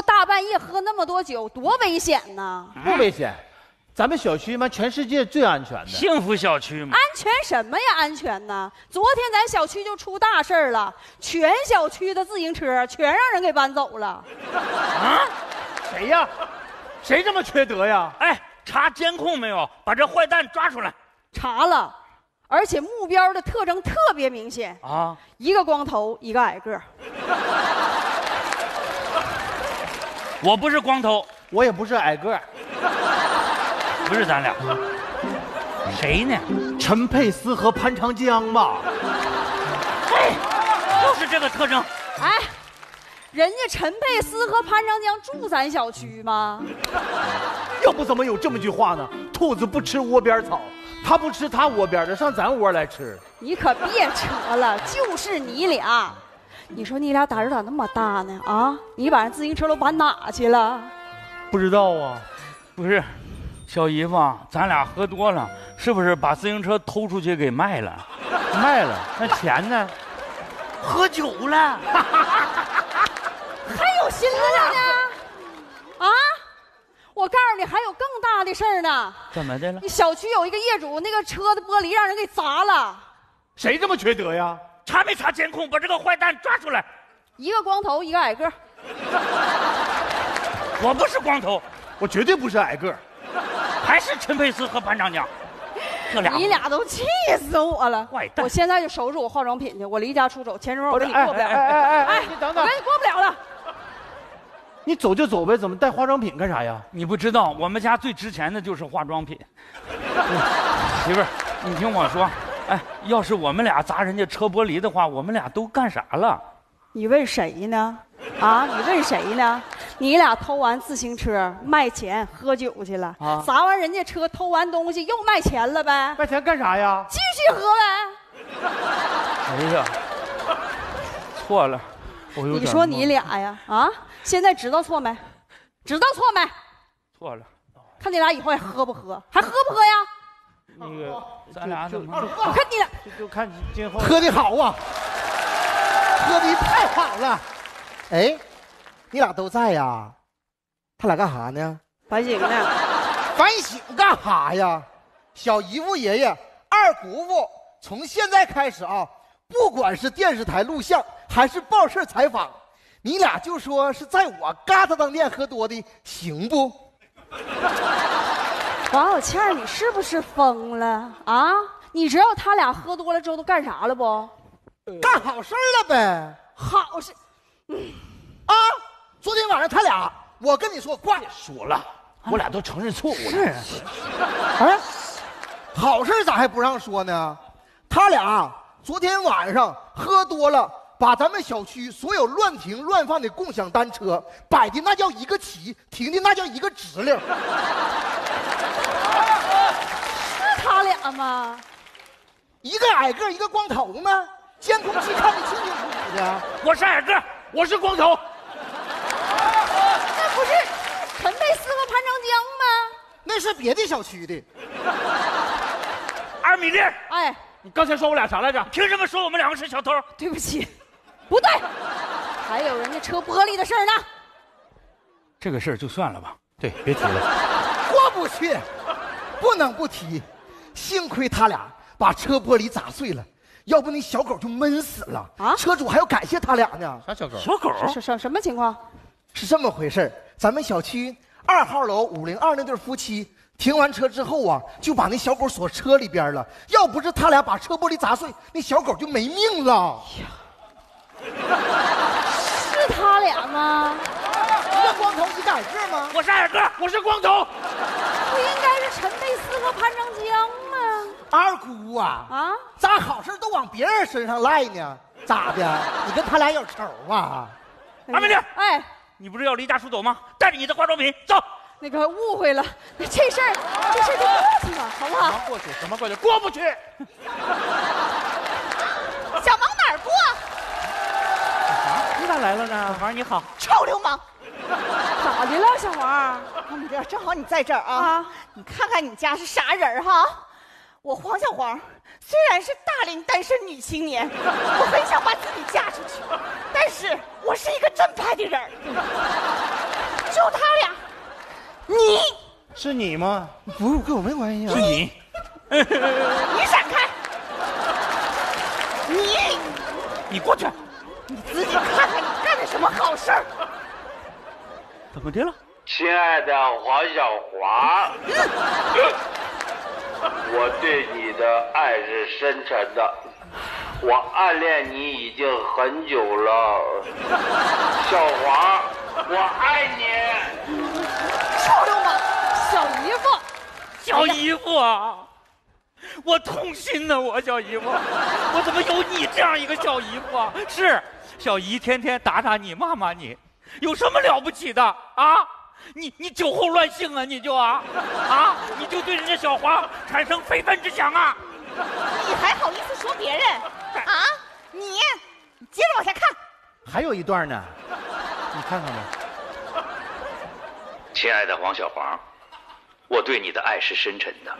说大半夜喝那么多酒，多危险呐！不危险，咱们小区嘛，全世界最安全的。幸福小区嘛安，全什么呀？安全呐！昨天咱小区就出大事儿了，全小区的自行车全让人给搬走了。啊谁呀？谁这么缺德呀？哎，查监控没有？把这坏蛋抓出来查了，而且目标的特征特别明显，啊！一个光头，一个矮个儿。我不是光头，我也不是矮个儿，不是咱俩，谁呢？陈佩斯和潘长江吧？嘿，就是这个特征。哎，人家陈佩斯和潘长江住咱小区吗？要不怎么有这么句话呢？兔子不吃窝边草，它不吃它窝边的，上咱窝来吃。你可别扯了，就是你俩。你说你俩胆儿咋那么大呢？啊，你把人自行车都搬哪去了？不知道啊，不是，小姨夫，咱俩喝多了，是不是把自行车偷出去给卖了？卖了，那钱呢？喝酒了？还有新的呢？啊！我告诉你，还有更大的事儿呢。怎么的了你？小区有一个业主，那个车的玻璃让人给砸了，谁这么缺德呀？查没查监控？把这个坏蛋抓出来！一个光头，一个矮个儿。我不是光头，我绝对不是矮个儿。还是陈佩斯和潘长江，这俩你俩都气死我了！坏蛋我现在就收拾我化妆品去，我离家出走，钱庄我跟你哎过不了。哎哎哎哎哎，你等等我跟你过不了了。你走就走呗，怎么带化妆品干啥呀？你不知道，我们家最值钱的就是化妆品。媳妇儿，你听我说，哎，要是我们俩砸人家车玻璃的话，我们俩都干啥了？你问谁呢？啊，你问谁呢？你俩偷完自行车卖钱喝酒去了，啊砸完人家车偷完东西又卖钱了呗？卖钱干啥呀？继续喝呗。哎呀，错了，我有点你说你懵俩呀，啊，现在知道错没？知道错没？错了，看你俩以后还喝不喝？还喝不喝呀？那个咱俩怎么？我看你俩就就看今后喝的好啊，喝的太好了。哎，你俩都在呀？他俩干啥呢？反省呢。反省干啥呀？小姨夫爷爷、二姑父，从现在开始啊，不管是电视台录像还是报社采访，你俩就说是在我嘎达当店喝多的，行不？王小倩，你是不是疯了啊？你知道他俩喝多了之后都干啥了不？干好事了呗。好事啊，昨天晚上他俩，我跟你说，挂说了，我俩都承认错误了。是哎，好事咋还不让说呢？他俩昨天晚上喝多了，把咱们小区所有乱停乱放的共享单车摆的那叫一个齐，停的那叫一个直溜。是 他俩吗？一个矮个儿，一个光头吗？监控器看得清清楚楚的。我是矮个，我是光头，那不是陈佩斯和潘长江吗？那是别的小区的。二米粒，哎，你刚才说我俩啥来着？凭什么说我们两个是小偷？对不起，不对，还有人家车玻璃的事儿呢。这个事儿就算了吧。对，别提了。过不去，不能不提。幸亏他俩把车玻璃砸碎了，要不那小狗就闷死了。啊车主还要感谢他俩呢。啥小狗？小狗什什什么情况？是这么回事儿咱们小区二号楼五零二那对夫妻停完车之后啊，就把那小狗锁车里边了。要不是他俩把车玻璃砸碎，那小狗就没命了。是他俩吗？一个光头，一个矮个吗？我是矮个，我是光头。不应该是陈佩斯和潘长江吗？二姑啊，啊，咋好事都往别人身上赖呢？咋的？你跟他俩有仇啊？二美丽，哎，你不是要离家出走吗？带着你的化妆品走。那个误会了，这事儿这事儿就过去了，好不好？过去什么过去？过不去。想往哪儿过？你咋来了呢？孩儿你好，臭流氓！咋的了，小王？王米粒，正好你在这儿啊！啊你看看你家是啥人儿哈？我黄小黄虽然是大龄单身女青年，我很想把自己嫁出去，但是我是一个正派的人就他俩，你。是你吗？不是跟我没关系啊。是你，你闪开！你你过去，你自己看看你干的什么好事儿！怎么的了？亲爱的黄小华，我对你的爱是深沉的，我暗恋你已经很久了，小华，我爱你。臭流氓，小姨夫，小姨夫啊，我痛心呐、我小姨夫，我怎么有你这样一个小姨夫啊？是，小姨天天打打你，骂骂你，有什么了不起的啊？你你酒后乱性啊，你就啊啊，你就对人家小黄产生非分之想啊？你还好意思说别人啊？你，你接着往下看。还有一段呢，你看看吧。亲爱的黄小黄，我对你的爱是深沉的，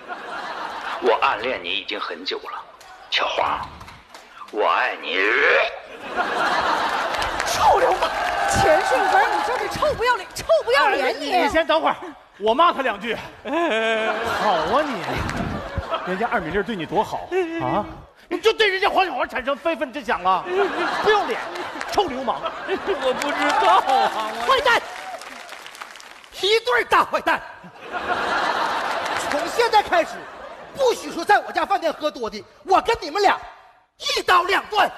我暗恋你已经很久了，小黄，我爱你。臭流氓，钱顺根，你就是臭不要脸，臭不要脸你！你先等会儿，我骂他两句。好啊你，人家二米粒对你多好啊，你就对人家黄小华产生非分之想了？不要脸，臭流氓！我不知道啊，坏蛋，一对大坏蛋！从现在开始，不许说在我家饭店喝多的，我跟你们俩一刀两断。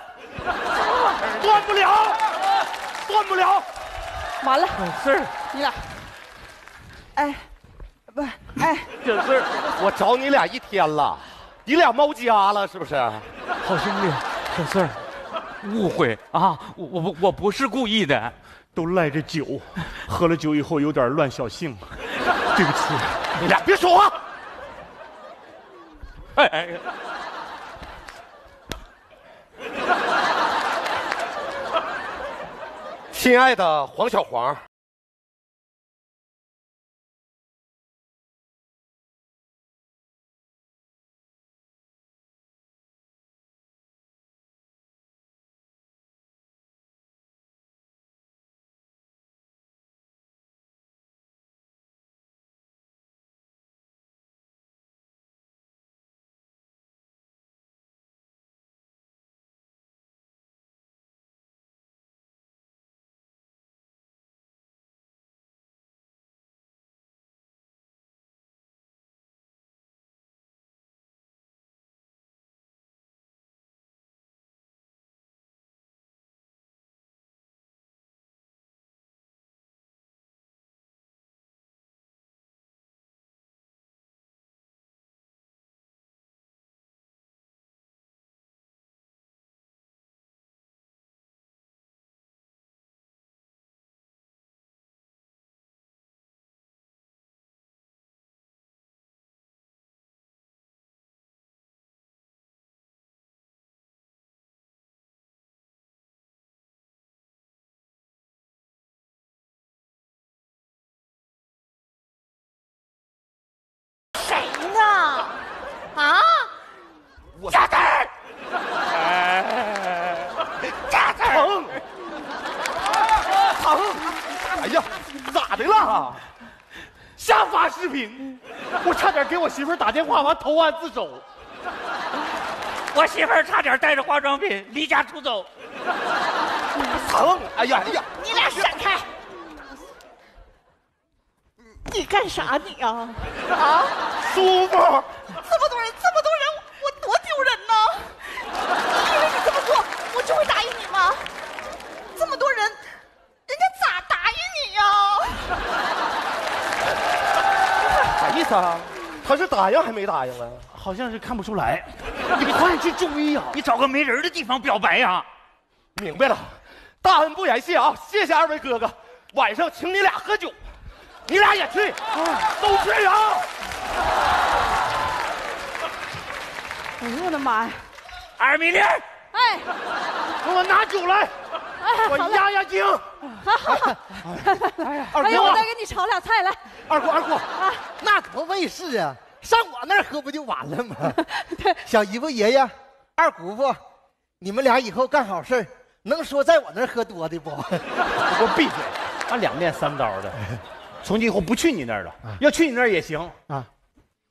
断不了，断不了。完了，事儿，你俩，哎，不，哎，这事儿我找你俩一天了，你俩猫家了是不是？好兄弟，小四儿，误会啊，我我不我不是故意的。都赖着酒，喝了酒以后有点乱小性，对不起。你俩别说话。哎哎，亲爱的黄小黄，哎呀，咋的了？瞎发视频，我差点给我媳妇儿打电话完投案自首。我媳妇儿差点带着化妆品 离家出走。疼！哎呀哎呀，你俩闪开！你干啥你呀、啊？舒服！这么多人，这么多人，我多丢人呢！你以为你这么做，我就会答应你吗？这么多人，人家咋答应你呀？啥意思啊？他是答应还没答应啊？好像是看不出来，你快去注意啊！你找个没人的地方表白呀、明白了，大恩不言谢啊！谢谢二位哥哥，晚上请你俩喝酒，你俩也去，都去啊！哎呦我的妈呀！二米粒儿，哎，给我拿酒来，哎，我，压压惊。二哎呀，我再，给你炒俩菜来。二姑，二姑，那多卫士啊！上我那儿喝不就完了吗？小姨夫爷爷，二姑父，你们俩以后干好事儿能说在我那儿喝多的不？给 我闭嘴！俺两面三刀的。从今以后不去你那儿了，要去你那儿也行啊，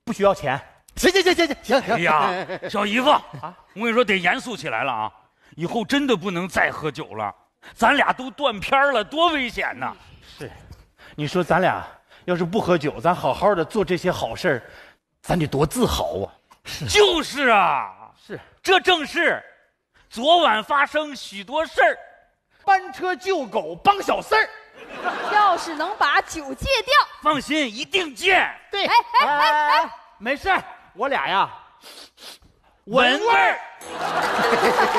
不需要钱。行行行行行行行，哎呀，小姨夫啊，我跟你说得严肃起来了啊！以后真的不能再喝酒了，咱俩都断片了，多危险呐！是，你说咱俩要是不喝酒，咱好好的做这些好事儿，咱得多自豪啊！是就是啊，是，这正是昨晚发生许多事儿。搬车救狗帮小四儿，要是能把酒戒掉，放心，一定戒。对，哎哎哎哎，没事儿我俩呀，闻味儿。